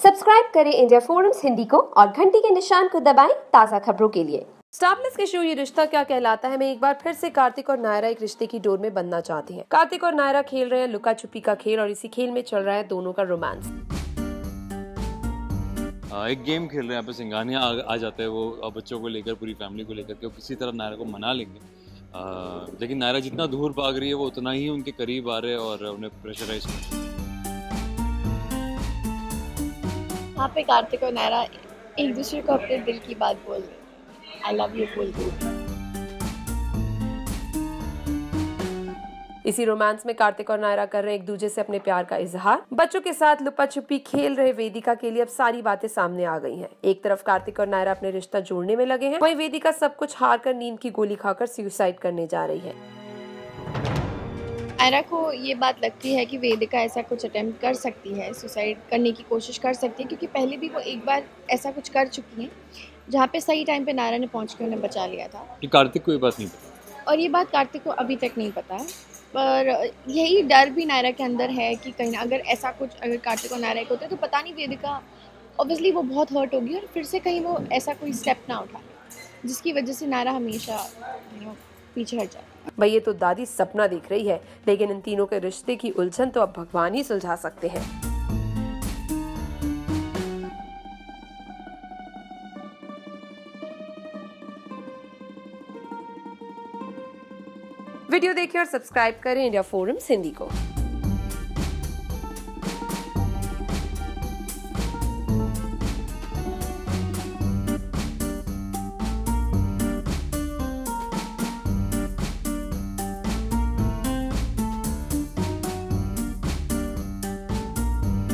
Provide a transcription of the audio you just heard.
Subscribe करें India forums Hindi को और घंटी के निशान को दबाएँ ताज़ा खबरों के लिए। स्टार प्लस के शो ये रिश्ता क्या कहलाता है? मैं एक बार फिर से कार्तिक और नायरा एक रिश्ते की डोर में बनना चाहती हैं। कार्तिक और नायरा खेल रहे हैं लुका छुपी का खेल और इसी खेल में चल रहा है दोनों का रोमांस। एक गेम खेल रहे हैं यहाँ पे सिंगानिया आ, आ जाता है वो बच्चों को लेकर पूरी फैमिली को लेकर के वो किसी तरह नायरा को मना लेंगे। आ, लेकिन नायरा जितना दूर भाग रही है वो उतना ही उनके करीब आ रहे हैं और उन्हें प्रेशराइज कर यहाँ पे कार्तिक और नायरा एक दूसरे को अपने दिल की बात बोल रहे आई लव यू बोल रहे इसी रोमांस में कार्तिक और नायरा कर रहे एक दूसरे से अपने प्यार का इजहार। बच्चों के साथ लुपा छुपी खेल रहे वेदिका के लिए अब सारी बातें सामने आ गई हैं। एक तरफ़ कार्तिक और नायरा अपने रिश्ता जोड़ने में लगे हैं। वहीं वेदिका सब कुछ हार कर नींद की गोली खाकर सुसाइड करने जा रही है। नायरा को ये बात लगती है कि वेदिका ऐसा कुछ अटैम्प्ट कर सकती है सुसाइड करने की कोशिश कर सकती है क्योंकि पहले भी वो एक बार ऐसा कुछ कर चुकी हैं जहाँ पे सही टाइम पे नायरा ने पहुँच के उन्हें बचा लिया था। कि कार्तिक को ये बात नहीं पता? और ये बात कार्तिक को अभी तक नहीं पता है पर यही डर भी नायरा के अंदर है कि कहीं अगर ऐसा कुछ अगर कार्तिक और नायरा को होता है तो पता नहीं वेदिका ऑब्वियसली वो बहुत हर्ट होगी और फिर से कहीं वो ऐसा कोई स्टेप ना उठा जिसकी वजह से नायरा हमेशा पीछे हट जाए। भाई, ये तो दादी सपना देख रही है, लेकिन इन तीनों के रिश्ते की उलझन तो अब भगवान ही सुलझा सकते हैं। वीडियो देखिए और सब्सक्राइब करें इंडिया फोरम्स हिंदी को।